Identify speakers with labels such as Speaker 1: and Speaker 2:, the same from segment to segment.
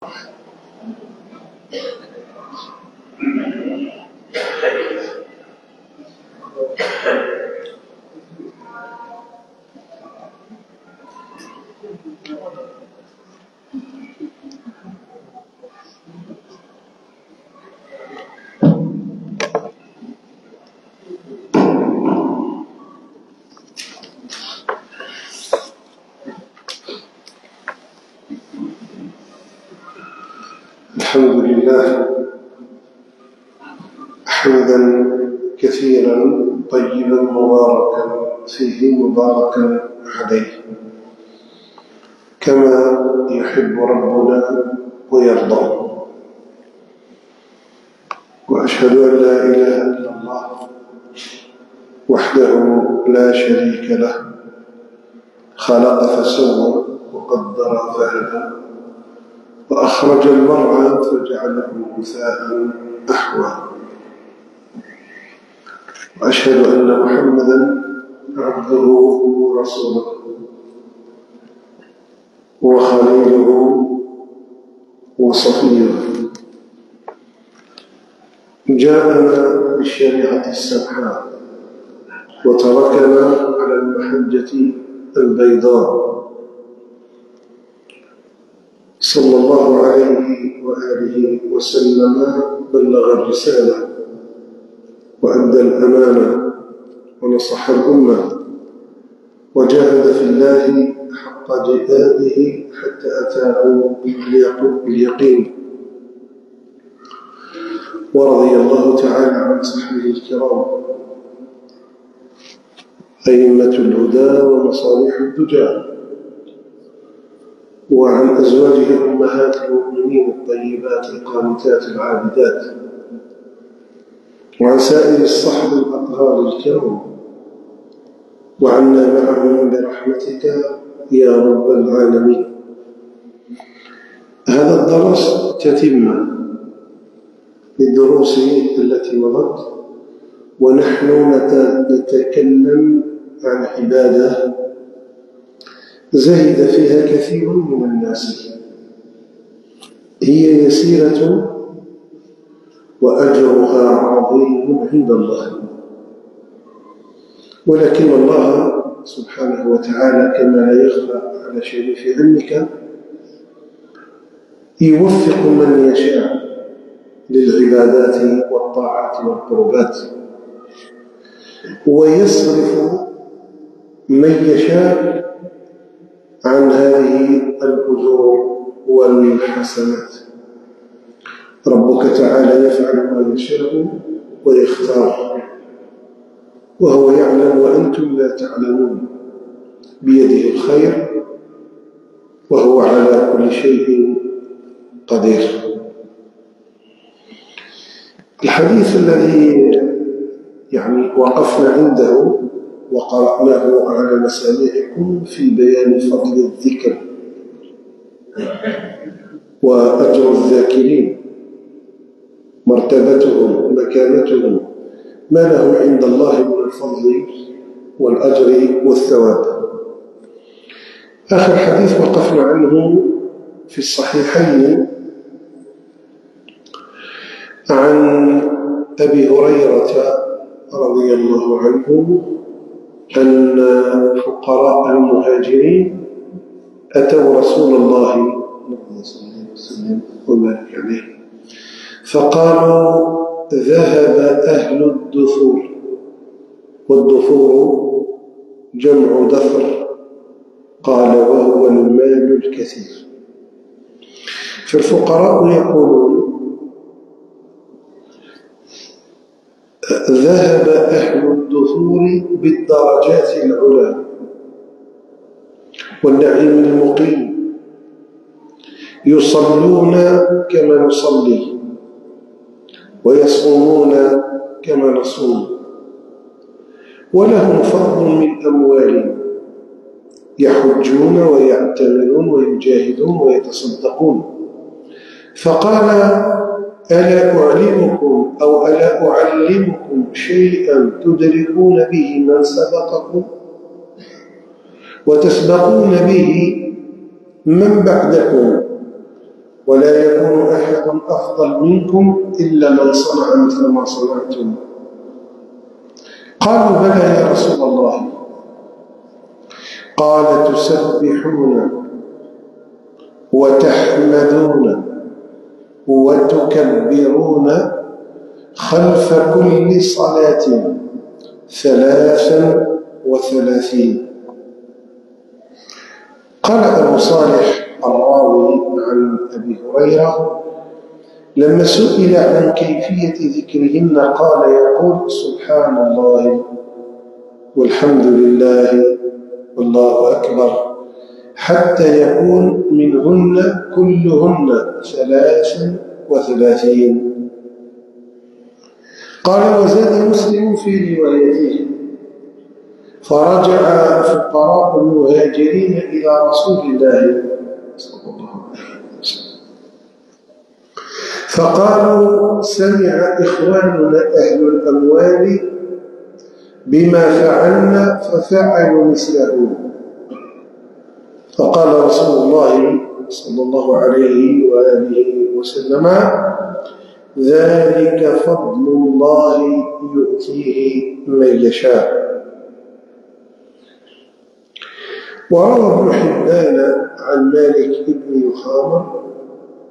Speaker 1: アメリカのブラジルの人たちは、このブラジルの人たちは、شريك له خلق فسوى وقدر فهدى. وأخرج المرعى فجعله غثاء أحوى. وأشهد أن محمدا عبده ورسوله. وخليله وصفيه. جاءنا بالشريعة السمحاء وتركنا على المحجة البيضاء. صلى الله عليه وآله وسلم بلغ الرسالة وأدى الأمانة ونصح الأمة وجاهد في الله حق جهاده حتى أتاه اليقين ورضي الله تعالى عن صحبه الكرام. أئمة الهدى ومصالح الدجى. وعن أزواجه أمهات المؤمنين الطيبات القانتات العابدات. وعن سائر الصحب الأطهار الكرام وعنا معهم برحمتك يا رب العالمين. هذا الدرس تتمة للدروس التي مضت. ونحن نتكلم عن عبادة زهد فيها كثير من الناس. هي يسيرة وأجرها عظيم عند الله. ولكن الله سبحانه وتعالى كما لا يخفى على شريف علمك يوفق من يشاء للعبادات والطاعات والقربات ويصرف من يشاء عن هذه الأجور والحسنات ربك تعالى يفعل ما يشاء ويختار وهو يعلم وأنتم لا تعلمون. بيده الخير وهو على كل شيء قدير. الحديث الذي يعني وقفنا عنده وقرأناه على مسامعكم في بيان فضل الذكر. وأجر الذاكرين مرتبتهم مكانتهم ما لهم عند الله من الفضل والأجر والثواب. آخر حديث وقفنا عنه في الصحيحين عن أبي هريرة رضي الله عنه أن فقراء المهاجرين أتوا رسول الله صلى الله عليه وسلم وبارك عليه فقالوا ذهب أهل الدثور والدثور جمع دثر قال وهو المال الكثير. فالفقراء يقولون ذهب أهل الدثور بالدرجات العلى والنعيم المقيم. يصلون كما نصلي ويصومون كما نصوم. ولهم فضل من أموال يحجون ويعتمرون ويجاهدون ويتصدقون. فقال ألا أعلمكم أو ألا أعلمكم شيئا تدركون به من سبقكم؟ وتسبقون به من بعدكم. ولا يكون أحد أفضل منكم إلا من صنع مثل ما صنعتم. قالوا بلى يا رسول الله. قال تسبحون وتحمدون. وتكبرون خلف كل صلاة ثلاثا وثلاثين. قال أبو صالح الراوي عن أبي هريرة لما سئل عن كيفية ذكرهن قال يقول سبحان الله والحمد لله والله أكبر. حتى يكون منهن كلهن ثلاث وثلاثين. قال وزاد مسلم في روايته فرجع فقراء المهاجرين إلى رسول الله صلى الله عليه وسلم. فقالوا سمع إخواننا أهل الأموال بما فعلنا ففعلوا مثله. فقال رسول الله صلى الله عليه وآله وسلم ذلك فضل الله يؤتيه من يشاء. وروى ابن حبان عن مالك بن يخامر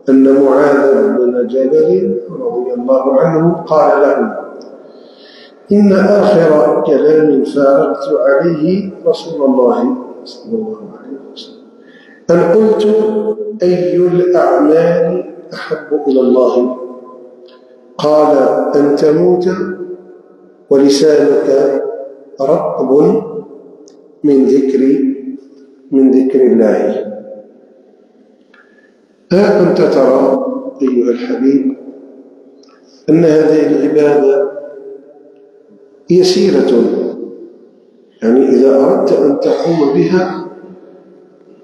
Speaker 1: أن معاذ بن جبل رضي الله عنه قال له إن آخر كلام فارقت عليه رسول الله صلى الله عليه وسلم. أن قلت أي الأعمال أحب إلى الله؟ قال أن تموت ولسانك رطب من ذكر من ذكر الله. ها أنت ترى أيها الحبيب أن هذه العبادة يسيرة يعني إذا أردت أن تقوم بها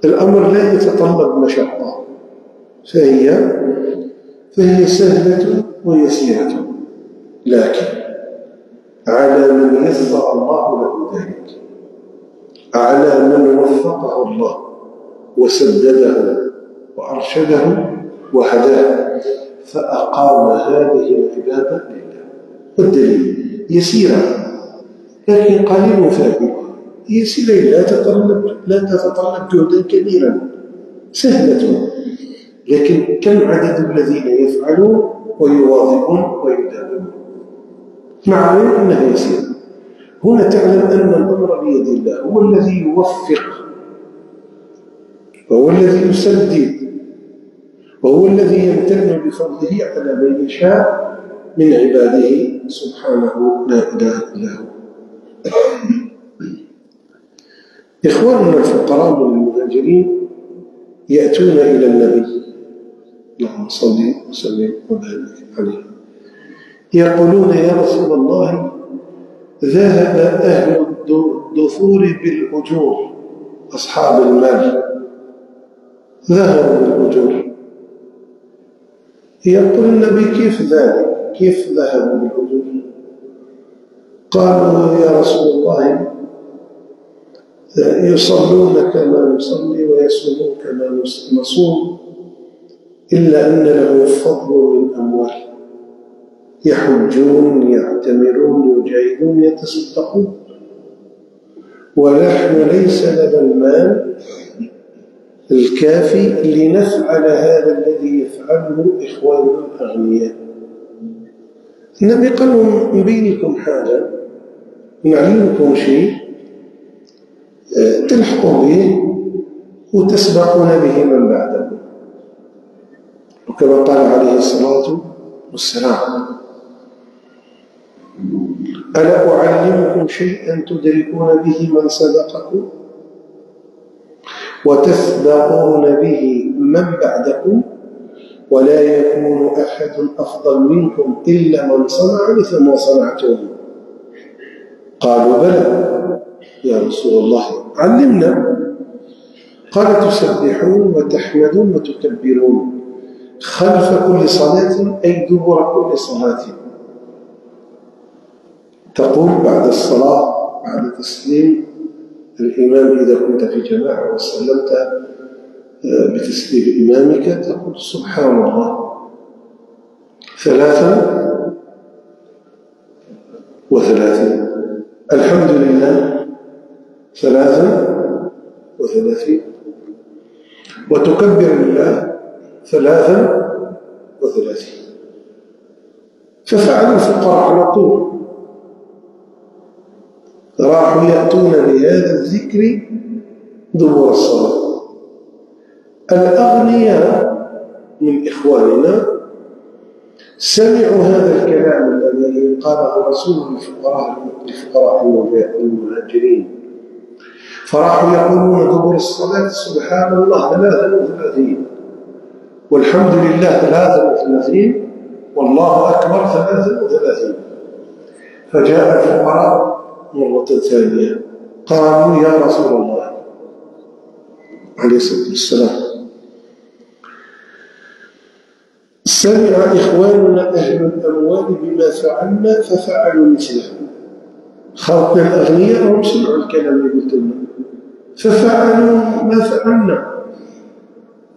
Speaker 1: الأمر لا يتطلب مشقة فهي فهي سهلة ويسيرة. لكن على من يسر الله له ذلك. على من وفقه الله وسدده وأرشده وهداه فأقام هذه العبادة لله. والدليل يسيرة لكن قليل فائدة يسيرة لا تتطلب لا تتطلب جهدا كبيرا. سهلة. لكن كم عدد الذين يفعلون ويواظبون ويداومون؟ مع انها يسيره هنا تعلم أن الأمر بيد الله هو الذي يوفق وهو الذي يسدد وهو الذي يمتن بفضله على من يشاء من عباده سبحانه لا إله إلا هو. إخواننا الفقراء من المهاجرين يأتون إلى النبي. اللهم صل وسلم وبارك عليه. يقولون يا رسول الله ذهب أهل الدثور بالأجور أصحاب المال. ذهبوا بالأجور. يقول النبي كيف ذلك؟ كيف ذهبوا بالأجور؟ قالوا يا رسول الله يصلون كما نصلي ويصومون كما نصوم إلا أن له فضل من أموال. يحجون يعتمرون يجاهدون يتصدقون. ونحن ليس لنا المال الكافي لنفعل هذا الذي يفعله إخواننا الأغنياء. النبي قال لهم نبينكم حاجة نعلمكم شيء. تلحقوا به وتسبقون به من بعدكم وكما قال عليه الصلاة والسلام ألا أعلمكم شيئا تدركون به من سبقكم؟ وتسبقون به من بعدكم؟ ولا يكون أحد أفضل منكم إلا من صنع مثل ما صنعتم. قالوا بلى يا رسول الله. علمنا قال تسبحون وتحمدون وتكبرون خلف كل صلاة أي دبر كل صلاة. تقول بعد الصلاة بعد تسليم الإمام إذا كنت في جماعة وسلمت آه، بتسليم إمامك تقول سبحان الله. ثلاثا وثلاثين الحمد لله ثلاثا وثلاثين. وتكبر الله ثلاثا وثلاثين. ففعل الفقراء على طول. راحوا يأتون بهذا الذكر دبر الصلاة. الأغنياء من إخواننا سمعوا هذا الكلام الذي قاله رسول الفقراء لفقراء المهاجرين. فراحوا يقولون دبر الصلاة سبحان الله ثلاثا وثلاثين والحمد لله ثلاثا وثلاثين والله أكبر ثلاثا وثلاثين فجاء الفقراء مرة ثانية قالوا يا رسول الله عليه الصلاة والسلام سمع إخواننا أهل الأموال بما فعلنا ففعلوا مثله. خلقنا الأغنياء هم سمعوا الكلام اللي قلت لنا ففعلوا ما فعلنا.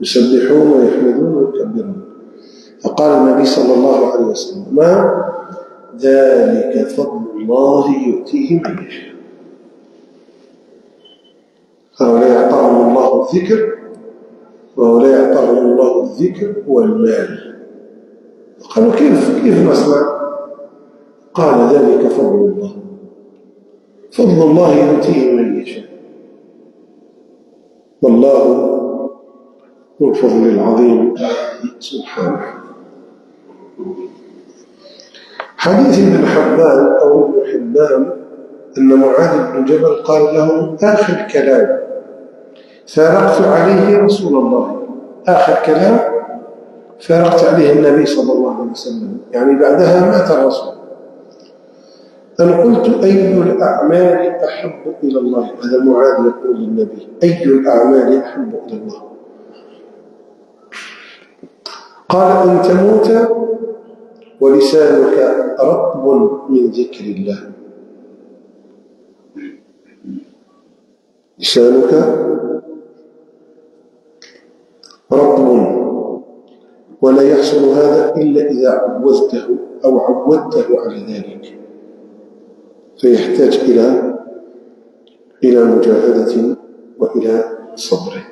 Speaker 1: يسبحون ويحمدون ويكبرون فقال النبي صلى الله عليه وسلم ذلك فضل الله يؤتيه من يشاء. هؤلاء أعطاهم الله الذكر وهؤلاء أعطاهم الله الذكر والمال. قالوا كيف كيف نصنع؟ قال ذلك فضل الله. فضل الله يؤتيه من يشاء. والله ذو الفضل العظيم. سبحانه. حديث ابن حبان أو ابن حبان أن معاذ بن جبل قال له آخر كلام. فارقت عليه رسول الله. آخر كلام فارقت عليه النبي صلى الله عليه وسلم. يعني بعدها مات الرسول. أنا قلت أي الأعمال أحب إلى الله؟ هذا معاذ يقول للنبي أي الأعمال أحب إلى الله؟ قال أن تموت ولسانك رطب من ذكر الله. لسانك رطب. ولا يحصل هذا إلا إذا عودته أو عودته على ذلك. فيحتاج إلى إلى مجاهدة وإلى صبر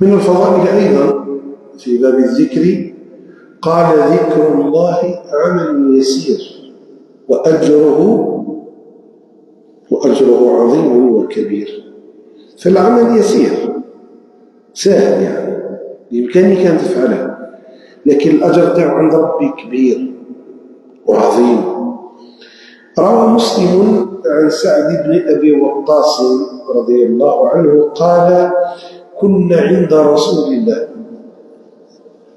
Speaker 1: من الفضائل أيضا في باب الذكر قال ذكر الله عمل يسير وأجره وأجره عظيم وكبير. فالعمل يسير سهل يعني بإمكانك أن تفعله لكن الأجر عند ربي كبير. وعظيم. روى مسلم عن سعد بن أبي وقاص رضي الله عنه قال كنا عند رسول الله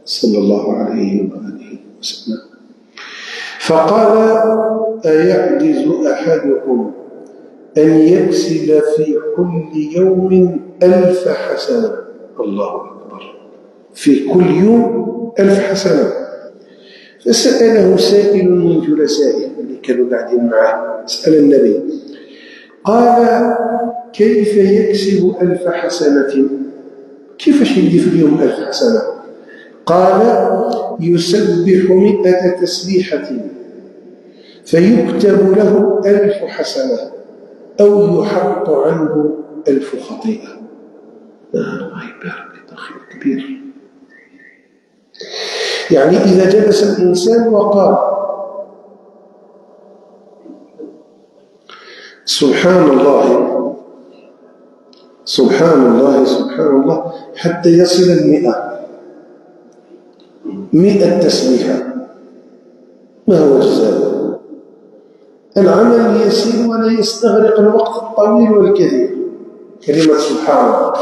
Speaker 1: صلى الله عليه وآله وسلم. فقال أيعجز أحدكم أن يكسب في كل يوم ألف حسنة؟ الله أكبر. في كل يوم ألف حسنة؟ فسأله سائل من جلسائه اللي كانوا قاعدين معه سأل النبي. قال كيف يكسب ألف حسنة؟ كيف يدي في اليوم ألف حسنة؟ قال يسبح مئة تسبيحة فيكتب له ألف حسنة أو يحط عنه ألف خطيئة. الله يبارك خير كبير يعني إذا جلس الإنسان وقال سبحان الله سبحان الله سبحان الله حتى يصل المئة مئة تسبيحة. ما هو الجزاء؟ العمل يسير ولا يستغرق الوقت الطويل والكثير. كلمة سبحان الله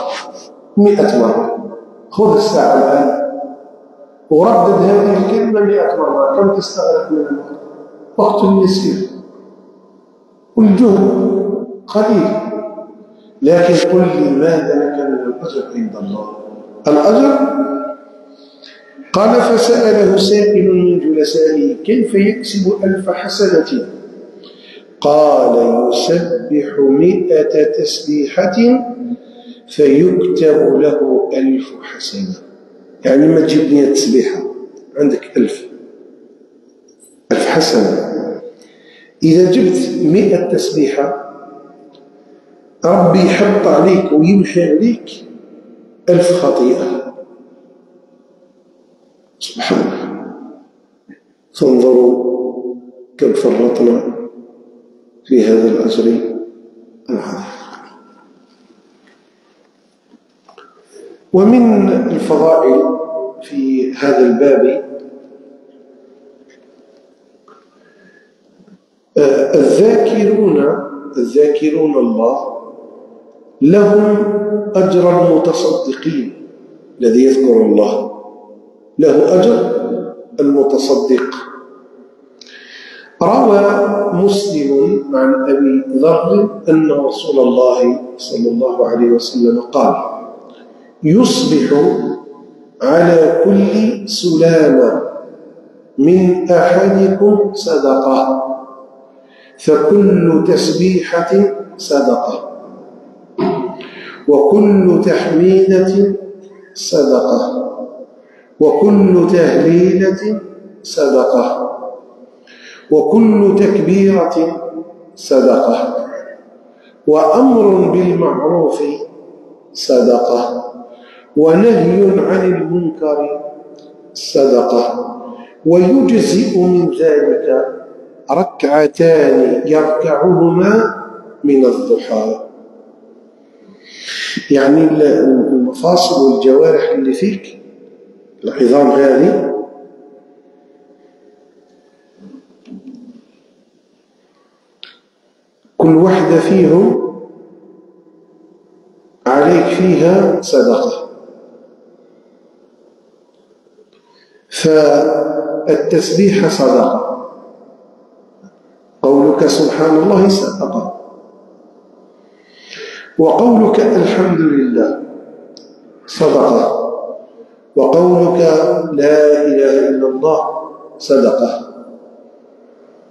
Speaker 1: مئة مرة. خذ الساعة الآن. وردد هذه الكلمة مئة مرة كم تستغرق من الوقت وقت يسير. والجهد قليل. لكن قل لي ماذا لك من الأجر عند الله؟ الأجر؟ قال فسأله سائل من جلسائه كيف يكسب ألف حسنة؟ قال يسبح مئة تسبيحة فيكتب له ألف حسنة. يعني ما تجيب مئة تسبيحة. عندك ألف. ألف حسنة. إذا جبت مئة تسبيحة ربي يحط عليك ويمحي عليك ألف خطيئة. سبحان الله. فانظروا كم فرطنا في هذا الأجر. العظيم ومن الفضائل في هذا الباب آه، الذاكرون الذاكرون الله لهم أجر المتصدقين الذي يذكر الله. له أجر المتصدق. روى مسلم عن أبي ذر أن رسول الله صلى الله عليه وسلم قال يصبح على كل سلامة من أحدكم صدقة فكل تسبيحة صدقة وكل تحميدة صدقة وكل تهليلة صدقة وكل تكبيرة صدقة وأمر بالمعروف صدقة. ونهي عن المنكر صدقة ويجزئ من ذلك ركعتان يركعهما من الضحى. يعني المفاصل والجوارح اللي فيك العظام هذه كل واحدة فيهم عليك فيها صدقة. فالتسبيح صدقة. قولك سبحان الله صدقة. وقولك الحمد لله صدقة. وقولك لا إله إلا الله صدقة.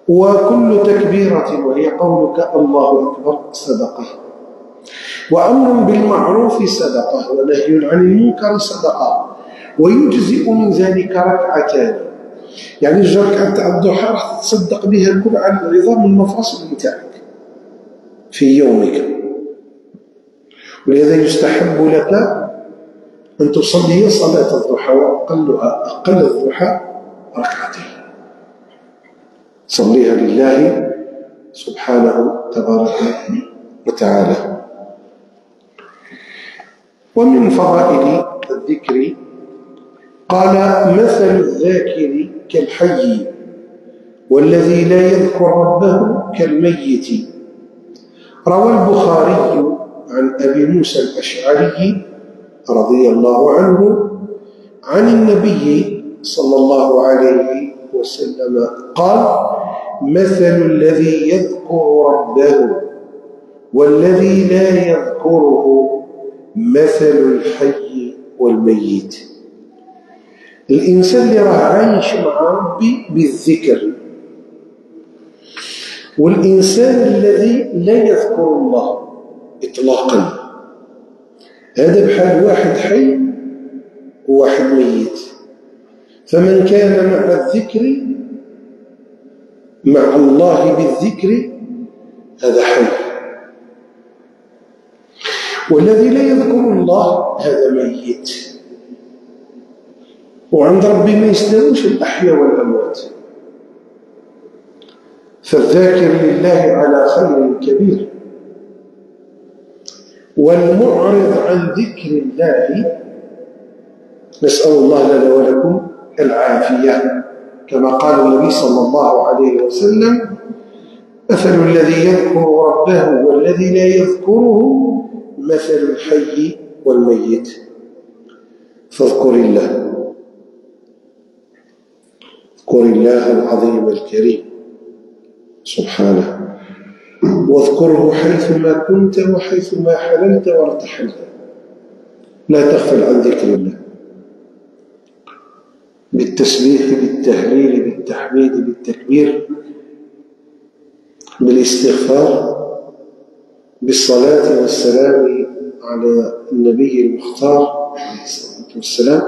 Speaker 1: وكل تكبيرة وهي قولك الله أكبر صدقة. وأمر بالمعروف صدقة. ونهي عن المنكر صدقة. ويجزئ من ذلك ركعتان. يعني الركعة تاع الضحى راح تتصدق بها الكل على العظام المفاصل نتاعك في يومك. ولهذا يستحب لك أن تصلي صلاة الضحى وأقلها أقل الضحى ركعتين. صليها لله سبحانه تبارك وتعالى. ومن فضائل الذكر قال مثل الذاكر كالحي والذي لا يذكر ربه كالميت. روى البخاري عن أبي موسى الأشعري رضي الله عنه عن النبي صلى الله عليه وسلم قال مثل الذي يذكر ربه والذي لا يذكره مثل الحي والميت. الإنسان اللي راه عايش مع ربي بالذكر. والإنسان الذي لا يذكر الله إطلاقا. هذا بحال واحد حي وواحد ميت. فمن كان مع الذكر مع الله بالذكر هذا حي. والذي لا يذكر الله هذا ميت. وعند ربي ما يستويش الأحياء والأموات. فالذاكر لله على خير كبير. والمعرض عن ذكر الله نسأل الله لنا ولكم العافية. كما قال النبي صلى الله عليه وسلم مثل الذي يذكر ربه والذي لا يذكره مثل الحي والميت. فاذكر الله. اذكر الله العظيم الكريم. سبحانه. واذكره حيثما كنت وحيثما حللت وارتحلت. لا تغفل عن ذكر الله. بالتسبيح بالتهليل بالتحميد بالتكبير بالاستغفار بالصلاة والسلام على النبي المختار عليه الصلاة والسلام.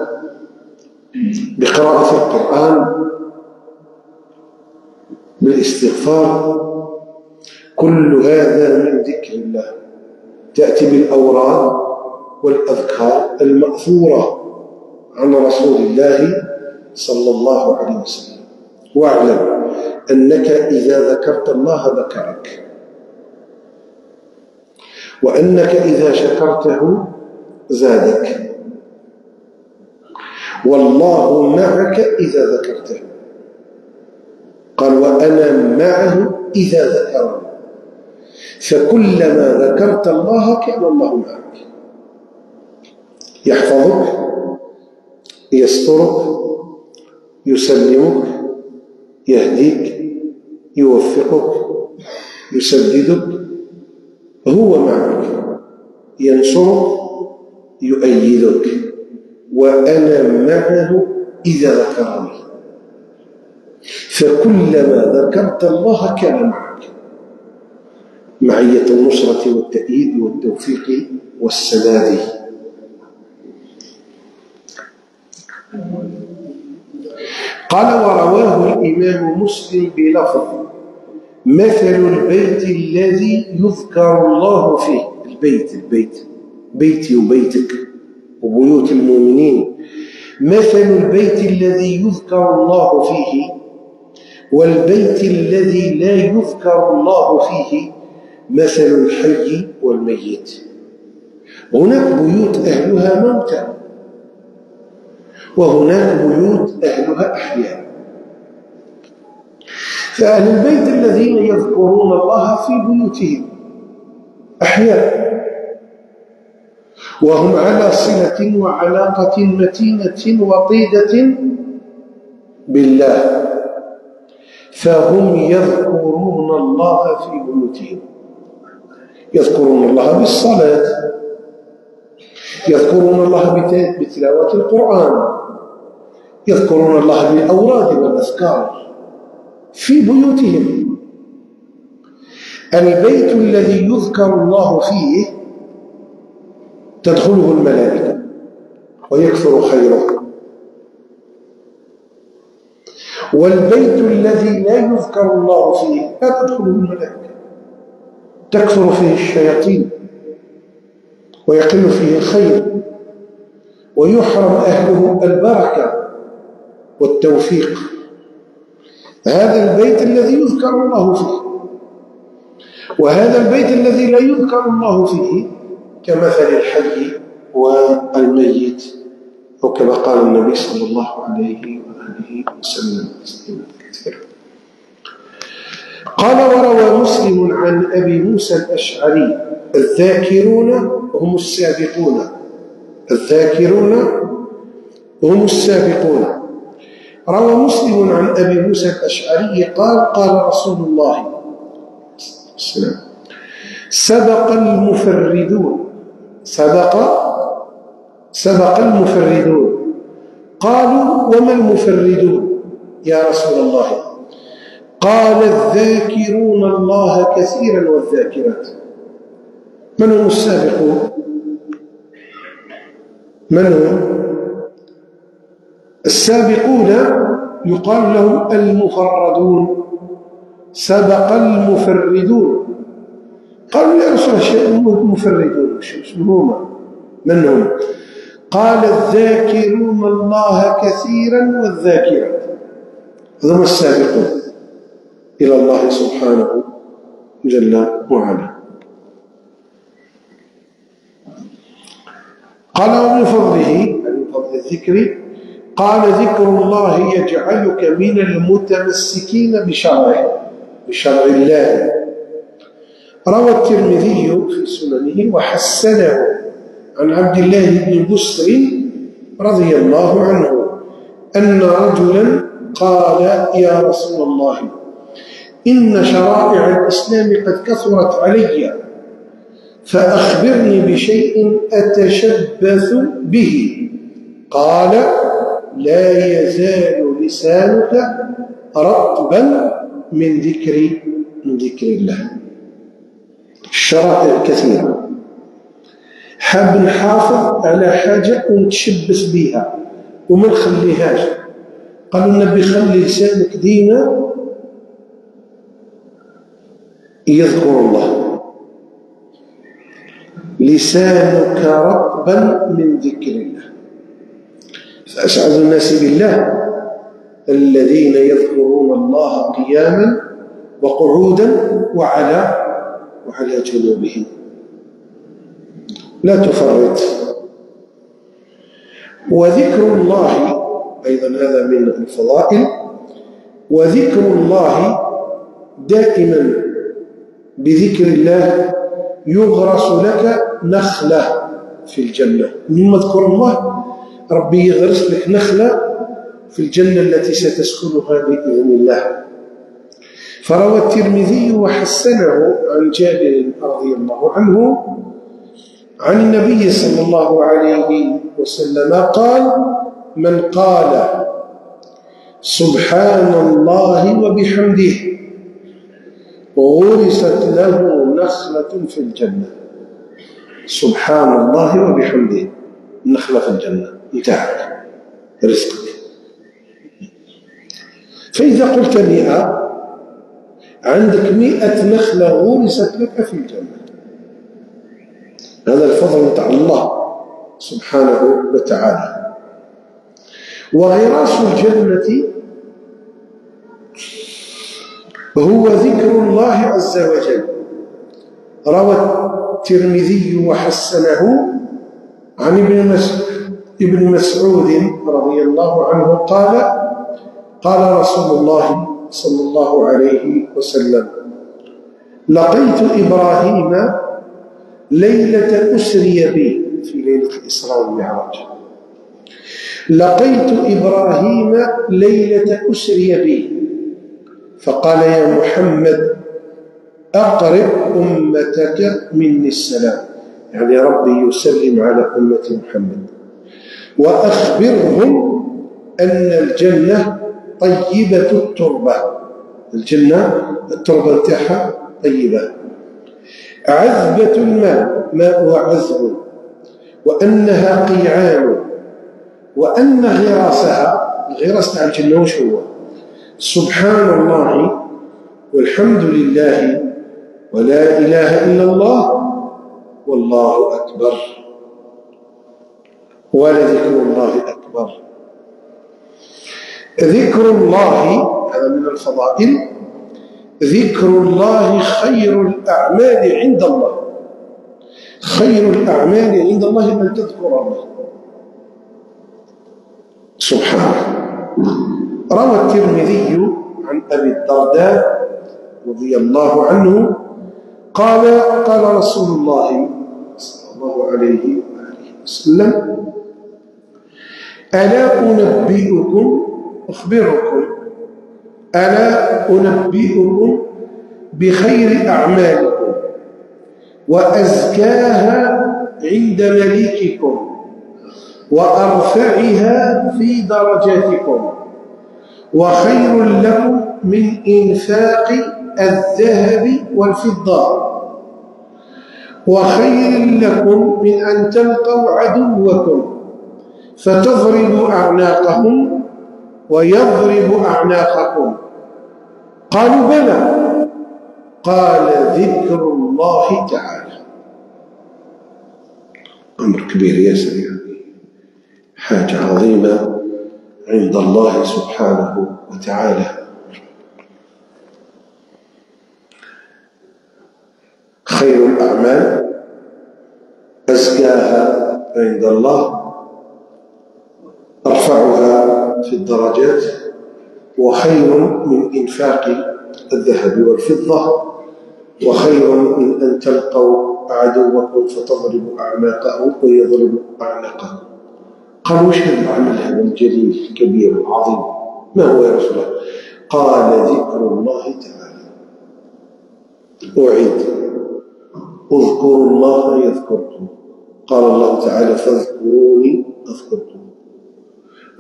Speaker 1: بقراءة القرآن بالاستغفار. كل هذا من ذكر الله. تأتي بالأوراد والأذكار المأثورة عن رسول الله صلى الله عليه وسلم. واعلم أنك إذا ذكرت الله ذكرك. وأنك إذا شكرته زادك. والله معك إذا ذكرته. قال وأنا معه إذا ذكرني. فكلما ذكرت الله كان الله معك. يحفظك يسترك يسلمك يهديك يوفقك يسددك. هو معك ينصرك يؤيدك. وأنا معه إذا ذكرني. فكلما ذكرت الله كان معك. معية النصرة والتأييد والتوفيق والسداد. قال ورواه الإمام مسلم بلفظ مثل البيت الذي يذكر الله فيه. البيت البيت بيتي وبيتك وبيوت المؤمنين. مثل البيت الذي يذكر الله فيه والبيت الذي لا يذكر الله فيه مثل الحي والميت. هناك بيوت أهلها موتى وهناك بيوت أهلها أحياء. فأهل البيت الذين يذكرون الله في بيوتهم أحياء وهم على صلة وعلاقة متينة وطيدة بالله. فهم يذكرون الله في بيوتهم. يذكرون الله بالصلاة. يذكرون الله بتلاوة القرآن. يذكرون الله بالأوراد والأذكار في بيوتهم. البيت الذي يذكر الله فيه تدخله الملائكة ويكثر خيره. والبيت الذي لا يذكر الله فيه لا تدخله الملائكة. تكثر فيه الشياطين ويقل فيه الخير ويحرم أهله البركة والتوفيق. هذا البيت الذي يذكر الله فيه وهذا البيت الذي لا يذكر الله فيه كمثل الحي والميت أو كما قال النبي صلى الله عليه وسلم قال وروى مسلم عن أبي موسى الأشعري الذاكرون هم السابقون. الذاكرون هم السابقون. روى مسلم عن أبي موسى الأشعري قال قال رسول الله. سبق المفردون. سبق؟ سبق المفردون. قالوا وما المفردون يا رسول الله؟ قال الذاكرون الله كثيرا والذاكرات. من هم السابقون؟ من هم؟ السابقون يقال لهم المفردون سبق المفردون. قالوا يا رسول الله المفردون من هم؟ قال الذاكرون الله كثيرا والذاكرات. هم السابقون إلى الله سبحانه جل وعلا. قال ومن فضله من فضل الذكر قال ذكر الله يجعلك من المتمسكين بشرعه بشرع الله. روى الترمذي في سننه وحسنه. عن عبد الله بن بسر رضي الله عنه أن رجلا قال يا رسول الله إن شرائع الإسلام قد كثرت علي فأخبرني بشيء أتشبث به. قال لا يزال لسانك رطبا من ذكر من ذكر الله. الشرائع كثيرة. حاب نحافظ على حاجة ونتشبث بها وما نخليهاش. قالوا النبي خلي لسانك ديما يذكر الله. لسانك رطبا من ذكر الله. فأسعد الناس بالله الذين يذكرون الله قياما وقعودا وعلى وعلى جنوبهم. لا تفرط وذكر الله أيضا هذا من الفضائل. وذكر الله دائما بذكر الله يغرس لك نخلة في الجنة. من مذكر الله؟ ربي يغرس لك نخلة في الجنة التي ستسكنها بإذن الله. فروى الترمذي وحسنه عن جابر رضي الله عنه عن النبي صلى الله عليه وسلم قال من قال سبحان الله وبحمده غرست له نخلة في الجنة. سبحان الله وبحمده نخلة في الجنة انتهت رزقك. فإذا قلت مئة عندك مئة نخلة غرست لك في الجنة. هذا الفضل تاع الله سبحانه وتعالى. وغراس الجنة هو ذكر الله عز وجل. روى الترمذي وحسنه عن ابن ابن مسعود رضي الله عنه قال قال رسول الله صلى الله عليه وسلم لقيت إبراهيم ليلة أسري بي في ليلة الإسراء والمعراج. لقيت إبراهيم ليلة أسري بي. فقال يا محمد أقرب أمتك مني السلام. يعني ربي يسلم على أمة محمد. وأخبرهم أن الجنة طيبة التربة. الجنة التربة نتاعها طيبة. عذبة الماء ماء عذب. وأنها قيعان. وأن غراسها الغراس تاع الجنة وش هو؟ سبحان الله والحمد لله ولا إله إلا الله والله أكبر. ولذكر الله أكبر. ذكر الله هذا من الفضائل. ذكر الله خير الأعمال عند الله. خير الأعمال عند الله أن تذكر الله. سبحانه. روى الترمذي عن أبي الدرداء رضي الله عنه قال قال رسول الله صلى الله عليه وسلم ألا أنبئكم أخبركم ألا أنبئكم بخير أعمالكم وأزكاها عند مليككم وأرفعها في درجاتكم وخير لكم من إنفاق الذهب والفضة وخير لكم من أن تلقوا عدوكم فتضربوا أعناقهم ويضرب أعناقكم قالوا بلى. قال ذكر الله تعالى. أمر كبير يا سيدي حاجة عظيمة عند الله سبحانه وتعالى. خير الأعمال أزكاها عند الله أرفعها في الدرجات. وخير من إنفاق الذهب والفضة وخير من أن تلقوا عدوكم فتضربوا أعناقهم ويضربوا أعناقهم قال وش هذا العمل هذا الجليل الكبير العظيم؟ ما هو يا رسول الله؟ قال ذكر الله تعالى. أعيد. اذكروا الله يذكركم. قال الله تعالى فاذكروني أذكركم.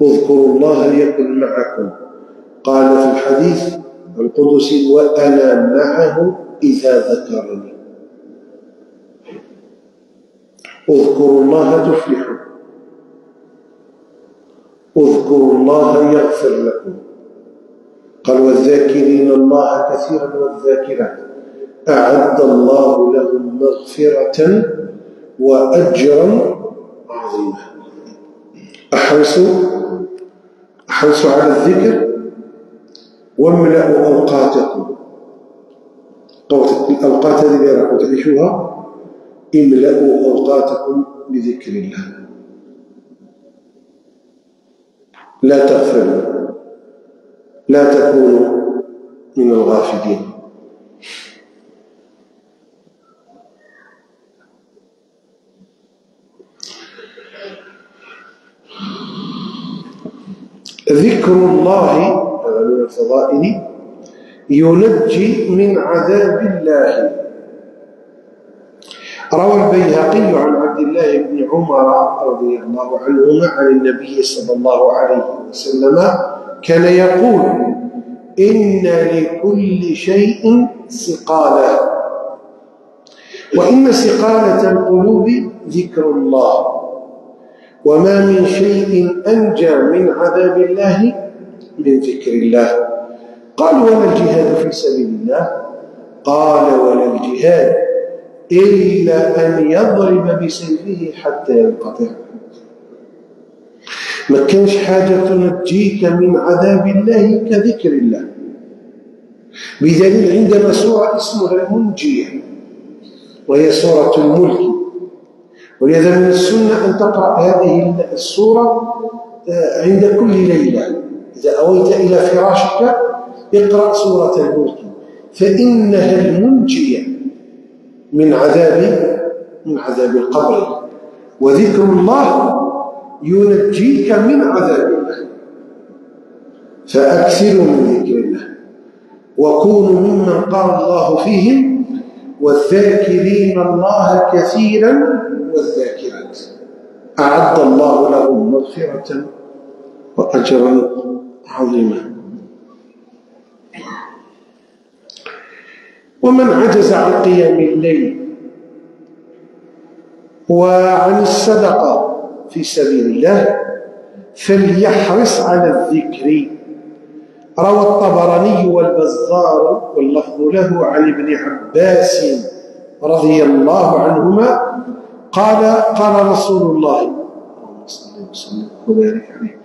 Speaker 1: اذكروا الله يكن معكم. قال في الحديث القدسي وأنا معه إذا ذكرني. اذكروا الله تفلحوا. اذكروا الله يغفر لكم. قال والذاكرين الله كثيرا والذاكرات. أعد الله لهم مغفرة وأجرا عظيما. أحرصوا. أحرصوا على الذكر. واملأوا أوقاتكم. الأوقات هذه راح تعيشوها املأوا أوقاتكم بذكر الله. لا تغفلوا. لا تكونوا من الغافلين. ذكر الله هذا من الفضائل ينجي من عذاب الله. روى البيهقي عن عبد الله بن عمر رضي الله عنهما عن النبي صلى الله عليه وسلم كان يقول إن لكل شيء سقالة وإن سقالة القلوب ذكر الله وما من شيء أنجى من عذاب الله من ذكر الله. قال ولا الجهاد في سبيل الله؟ قال ولا الجهاد إلا أن يضرب بسيفه حتى ينقطع. ما كانش حاجة تنجيك من عذاب الله كذكر الله. بدليل عندنا سورة اسمها المنجية وهي سورة الملك. ولهذا من السنة أن تقرأ هذه السورة آه، عند كل ليلة. إذا أويت إلى فراشك اقرأ سورة الملك. فإنها المنجية من عذاب من عذاب القبر. وذكر الله ينجيك من عذاب الله. فأكثروا من ذكر الله. وكونوا ممن قال الله فيهم والذاكرين الله كثيرا والذاكرات. أعد الله لهم مغفرة وأجرا عظيما ومن عجز عن قيام الليل وعن الصدقة في سبيل الله فليحرص على الذكر. روى الطبراني والبزار واللفظ له عن ابن عباس رضي الله عنهما قال قال رسول الله وبارك عليه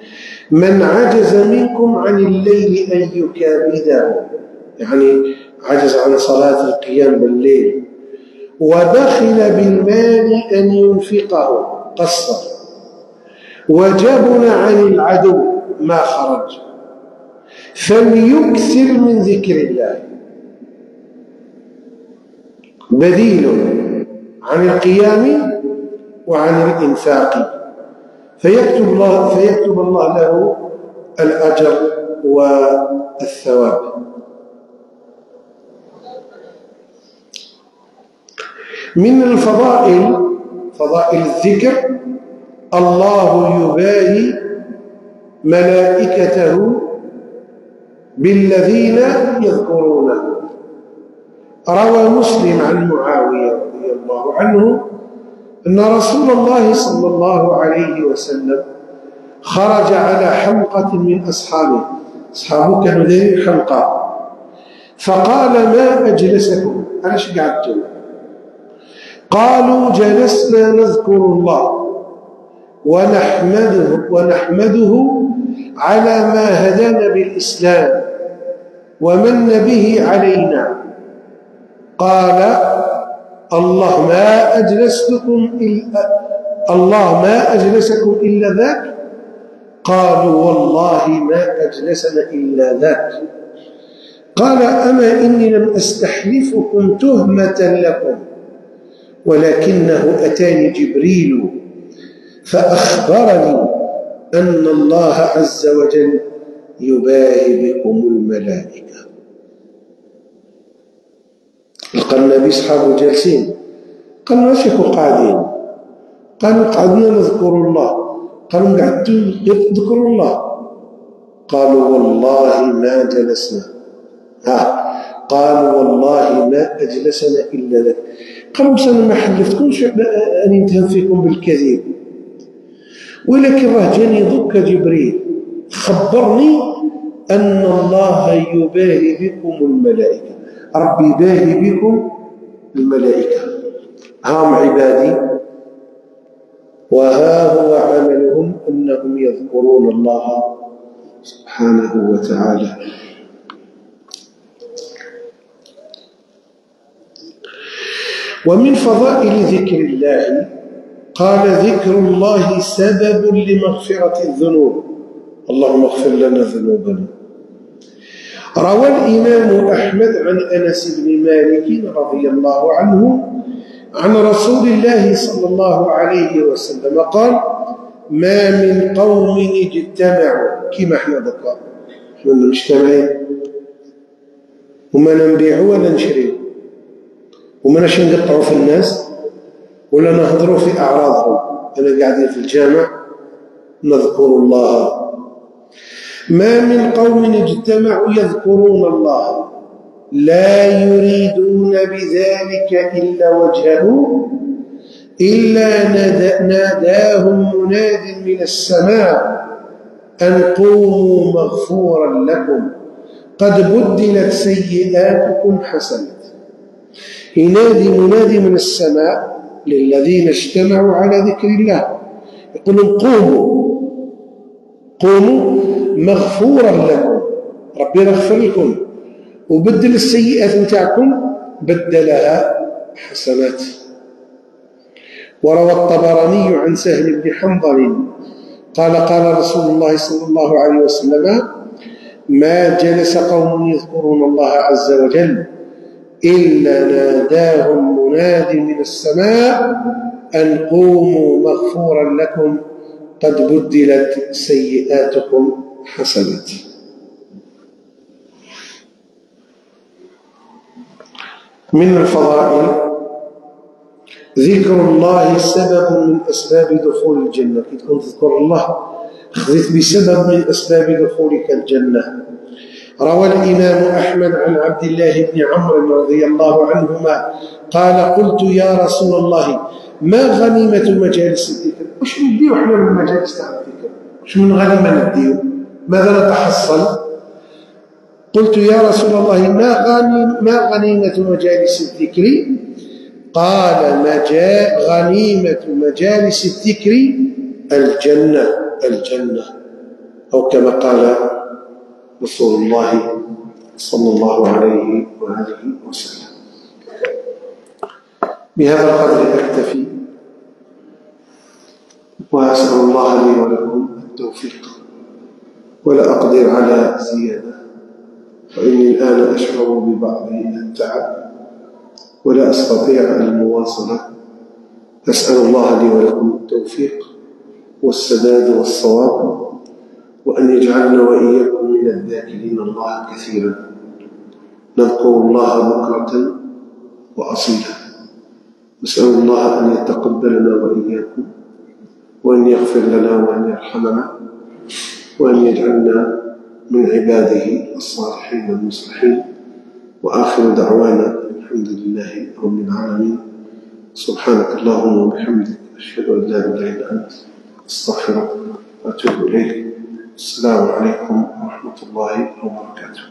Speaker 1: من عجز منكم عن الليل أن يكابده. يعني عجز عن صلاة القيام بالليل. وبخل بالمال أن ينفقه. قصر وجبن عن العدو ما خرج. فليكثر من ذكر الله. بديل عن القيام وعن الإنفاق. فيكتب الله, فيكتب الله له الأجر والثواب. من الفضائل فضائل الذكر الله يباهي ملائكته بالذين يذكرونه. روى مسلم عن معاوية رضي الله عنه أن رسول الله صلى الله عليه وسلم خرج على حلقة من أصحابه. أصحابه كانوا ذي حلقة. فقال ما أجلسكم؟ علاش قعدتم قالوا جلسنا نذكر الله ونحمده ونحمده على ما هدانا بالإسلام ومن به علينا. قال الله ما أجلستكم إلا الله ما أجلسكم إلا ذاك؟ قالوا والله ما أجلسنا إلا ذاك. قال أما إني لم أستحلفكم تهمة لكم ولكنه أتاني جبريل فأخبرني أن الله عز وجل يباهي بكم الملائكة. لقى النبي صحابه جالسين. قالوا ماشي قاعدين؟ قالوا قعدنا نذكر الله. قالوا قعدتوا تذكروا الله. قالوا والله ما جلسنا. ها. قالوا والله ما أجلسنا إلا لك قالوا أنا ما حلفتكمش اني نتهم فيكم بالكذب. ولكن راه جاني ضك جبريل. خبرني أن الله يباهي بكم الملائكة. ربي يباهي بكم الملائكة. هم عبادي. وها هو عملهم أنهم يذكرون الله سبحانه وتعالى. ومن فضائل ذكر الله قال ذكر الله سبب لمغفرة الذنوب. اللهم اغفر لنا ذنوبنا. روى الإمام أحمد عن أنس بن مالك رضي الله عنه عن رسول الله صلى الله عليه وسلم قال ما من قوم اجتمعوا. كما إحنا ذكر إحنا مجتمعين. وما نبيعوا ولا نشريوا وما نقطعوا في الناس ولا نهضروا في أعراضهم. أنا قاعدين في الجامع نذكر الله. ما من قوم اجتمعوا يذكرون الله. لا يريدون بذلك إلا وجهه إلا ناداهم مناد من السماء أن قوموا مغفورا لكم. قد بدلت سيئاتكم حسنات. ينادي منادي من السماء للذين اجتمعوا على ذكر الله. يقولون قوموا قوموا مغفورا لكم. ربي يغفر لكم وبدل السيئات نتاعكم بدلها حسنات وروى الطبراني عن سهل بن حنظل قال قال رسول الله صلى الله عليه وسلم ما جلس قوم يذكرون الله عز وجل إلا ناداهم مناد من السماء أن قوموا مغفورا لكم قد بدلت سيئاتكم. حسنات. من الفضائل ذكر الله سبب من أسباب دخول الجنة. كي تكون تذكر الله خذيت بسبب من أسباب دخولك الجنة. روى الإمام أحمد عن عبد الله بن عمرو رضي الله عنهما قال قلت يا رسول الله ما غنيمة مجالس الذكر وش نديو إحنا من مجالس تاع الذكر وش من غنيمة نديو ماذا نتحصل؟ قلت يا رسول الله ما غنيمة, ما غنيمة مجالس الذكر؟ قال مجا غنيمة مجالس الذكر الجنة الجنة. أو كما قال رسول الله صلى الله عليه وآله وسلم. بهذا القدر أكتفي. وأسأل الله لي ولكم التوفيق. ولا أقدر على زيادة فإني الآن أشعر ببعض التعب ولا أستطيع المواصلة. أسأل الله لي ولكم التوفيق والسداد والصواب وأن يجعلنا وإياكم من الذاكرين الله كثيرا. نذكر الله بكرة وأصيلا. نسأل الله أن يتقبلنا وإياكم وأن يغفر لنا وأن يرحمنا. وأن يجعلنا من عباده الصالحين المصلحين. وآخر دعوانا الحمد لله رب العالمين. سبحانك اللهم وبحمدك أشهد أن لا إله إلا أنت أستغفرك وأتوب إليك. السلام عليكم ورحمة الله وبركاته.